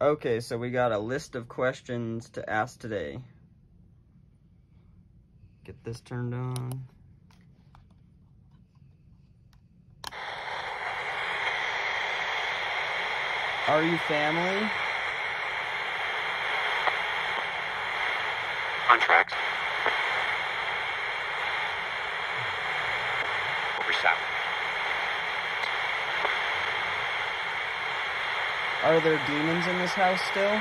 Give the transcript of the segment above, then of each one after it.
Okay, so we got a list of questions to ask today. Get this turned on. Are you family? On Are there demons in this house still?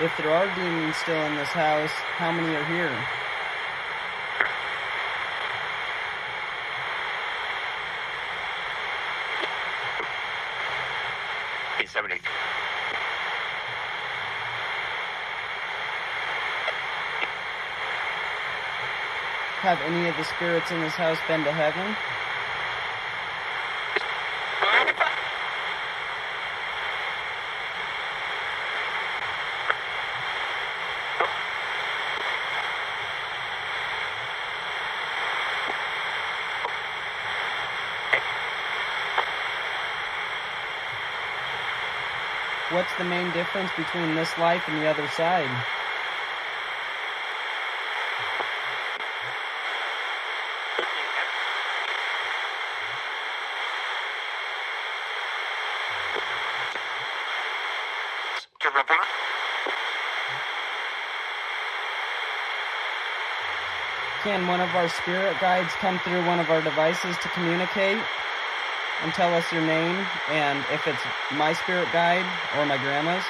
If there are demons still in this house, how many are here? Have any of the spirits in this house been to heaven? What's the main difference between this life and the other side? To revive. Can one of our spirit guides come through one of our devices to communicate and tell us your name and if it's my spirit guide or my grandma's?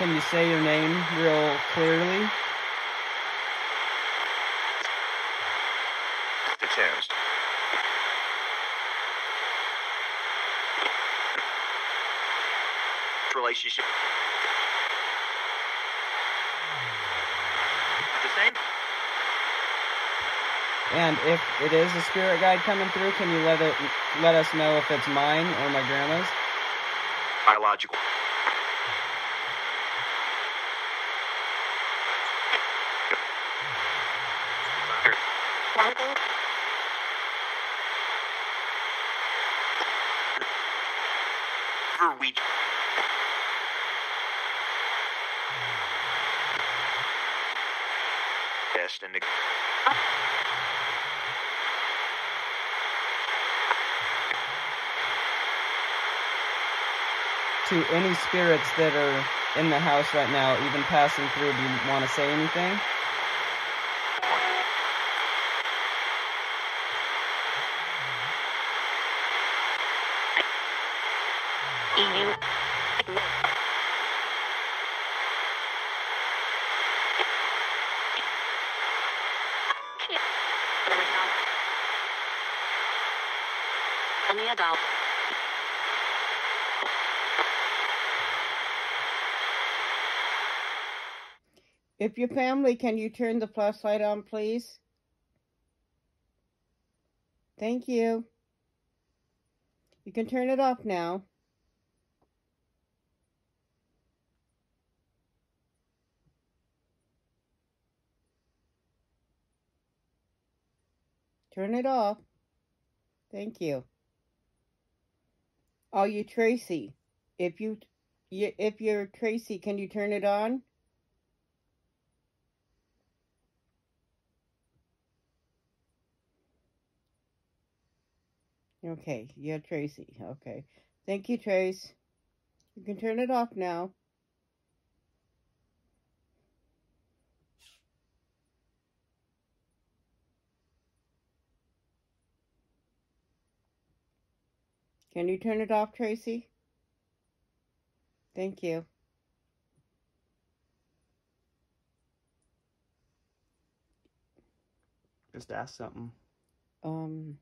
Can you say your name real clearly? The tunes. Relationship. The same? And if it is a spirit guide coming through, can you let it let us know if it's mine or my grandma's? Biological. For we Destined. To any spirits that are in the house right now, even passing through, do you want to say anything? If your family, can you turn the flashlight on, please? Thank you. You can turn it off now. Turn it off. Thank you. Are you Tracy? If you, you if you're Tracy, can you turn it on? Okay, yeah, Tracy. Okay. Thank you, Trace. You can turn it off now. Can you turn it off, Tracy? Thank you. Just ask something. Um,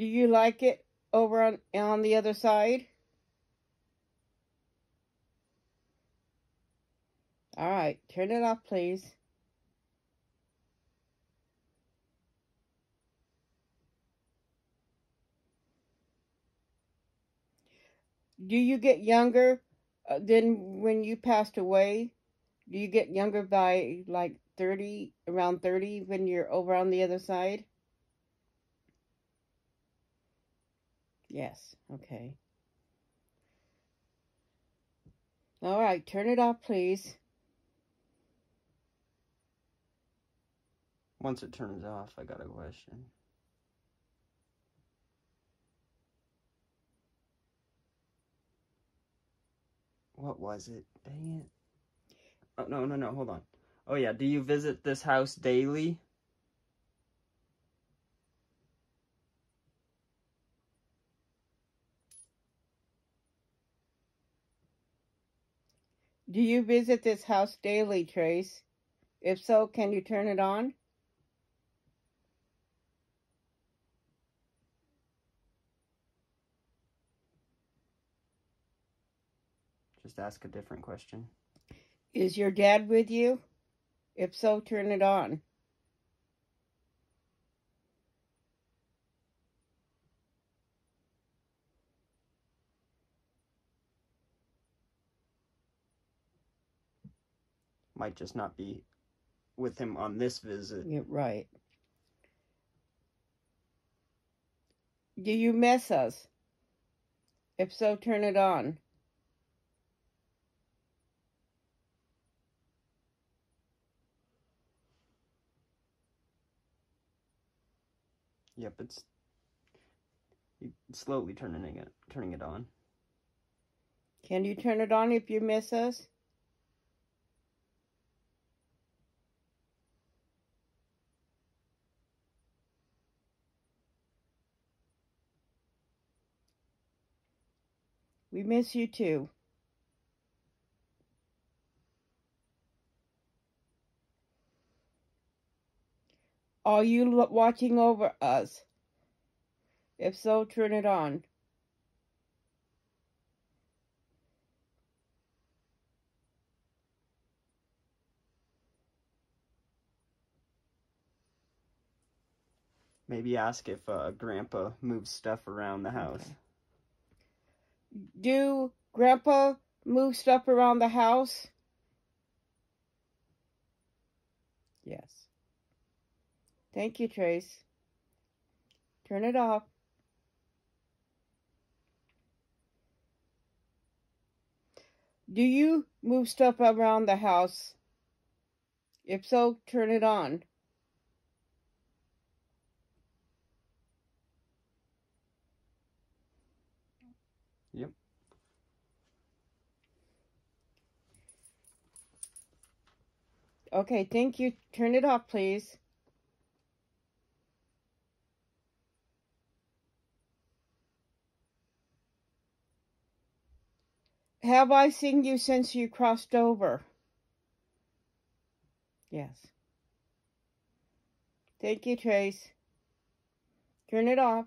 do you like it over on on the other side? All right, turn it off, please. Do you get younger uh, than when you passed away? Do you get younger by like 30, around 30 when you're over on the other side? Yes, okay. All right, turn it off, please. Once it turns off, I got a question. What was it? Dang it. Oh, no, no, no, hold on. Oh, yeah, do you visit this house daily? Do you visit this house daily, Trace? If so, can you turn it on? Just ask a different question. Is your dad with you? If so, turn it on. Might just not be with him on this visit. Yeah, right. Do you miss us? If so, turn it on. Yep, it's slowly turning it turning it on. Can you turn it on if you miss us? We miss you too. Are you watching over us? If so, turn it on. Maybe ask if uh, Grandpa moves stuff around the house. Okay. Do Grandpa move stuff around the house? Yes. Thank you, Trace. Turn it off. Do you move stuff around the house? If so, turn it on. Okay, thank you. Turn it off, please. Have I seen you since you crossed over? Yes. Thank you, Trace. Turn it off.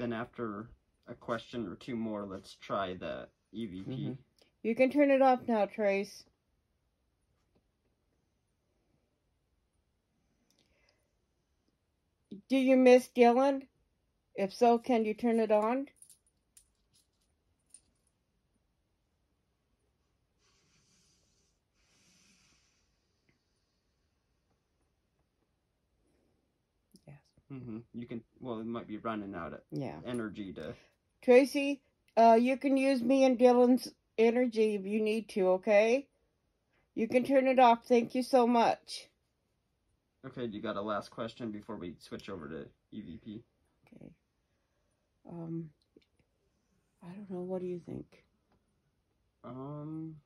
Then after a question or two more, let's try the EVP. Mhm. You can turn it off now, Trace. Do you miss Dylan? If so, can you turn it on? Yes. hmm You can. Well, it might be running out of Yeah. energy to. Tracy, uh, you can use me and Dylan's energy if you need to, okay? You can turn it off. Thank you so much. Okay, you got a last question before we switch over to EVP? Okay. Um, I don't know. What do you think? Um,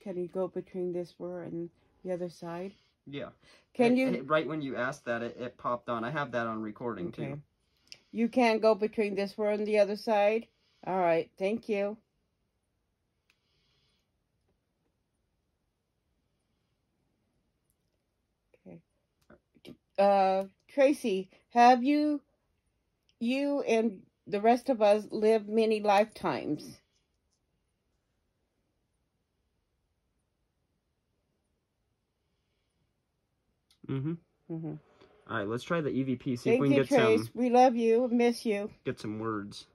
Can you go between this word and the other side? Yeah. Can It- you? it- right when you asked that, it, it popped on. I have that on recording Okay. too. You can't go between this word and the other side? All right. Thank you. Okay. Uh, Tracy, have you, you and the rest of us lived many lifetimes? Mm-hmm. hmm All right, let's try the EVP. See if Thank we can you, get Trace. some We love you. Miss you. get some words.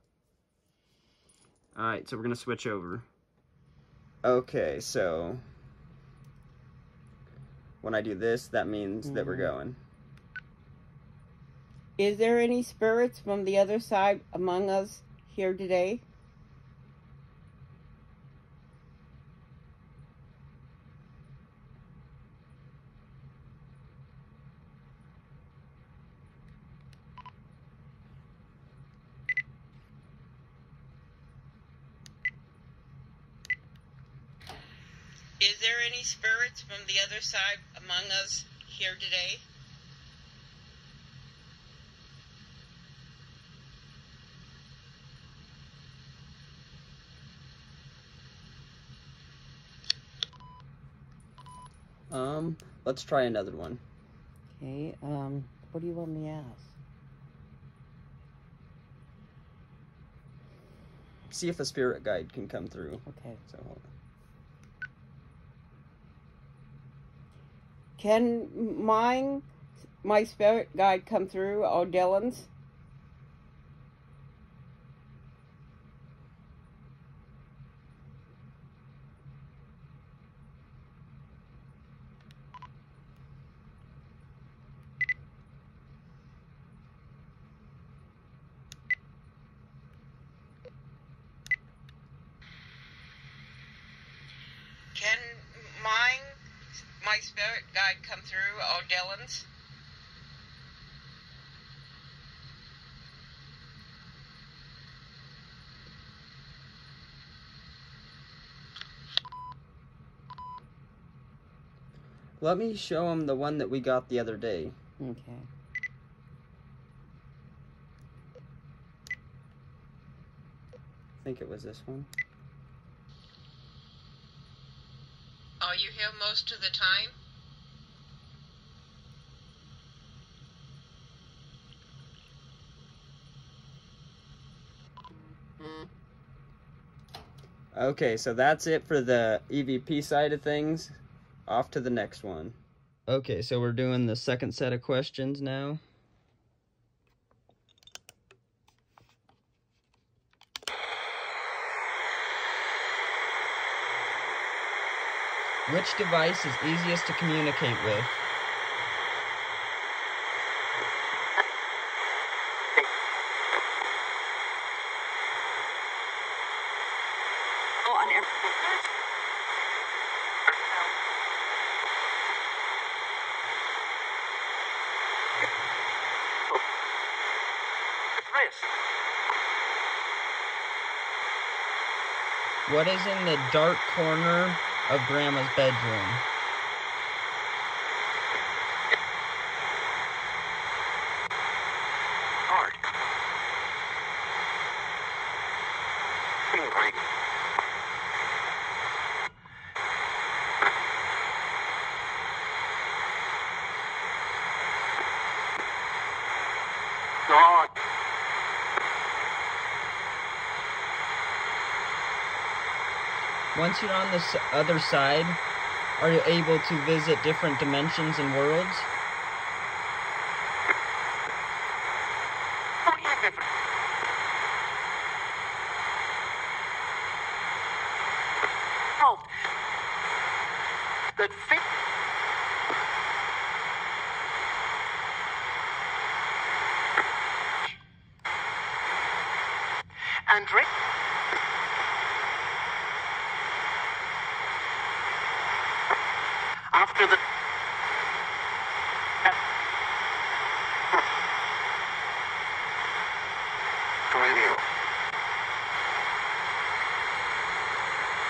All right, so we're gonna switch over. Okay, so when I do this, that means that we're Mhm. going. Is there any spirits from the other side among us here today? Is there any spirits from the other side among us here today? Um, let's try another one. Okay, um, what do you want me to ask? See if a spirit guide can come through. Okay. So hold on. Can mine, my spirit guide come through, or Dylan's? Can mine, my spirit guide come through, or Dylan's? Let me show him the one that we got the other day. Okay. I think it was this one. You here most of the time? Okay, so that's it for the EVP side of things. Off to the next one. Okay, so we're doing the second set of questions now. Which device is easiest to communicate with? Oh. What is in the dark corner of Grandma's bedroom? Once you're on this other side, are you able to visit different dimensions and worlds? Oh. And. After the.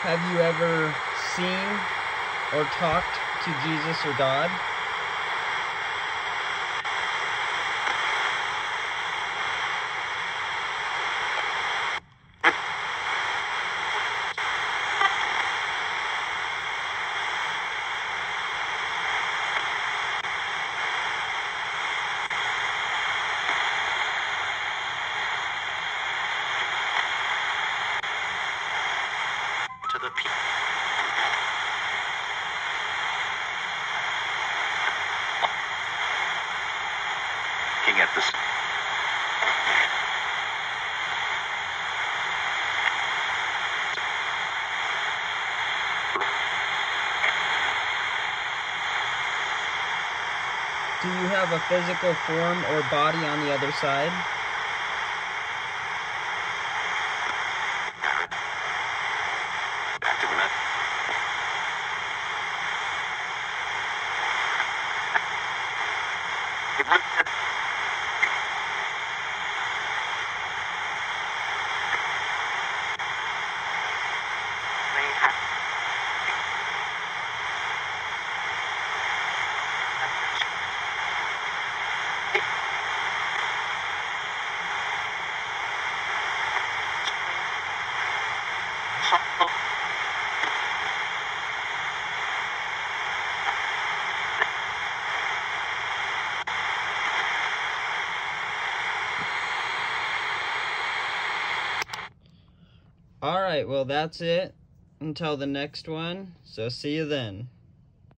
Have you ever seen or talked to Jesus or God? Do you have a physical form or body on the other side? Right, well, that's it until the next one. So, see you then.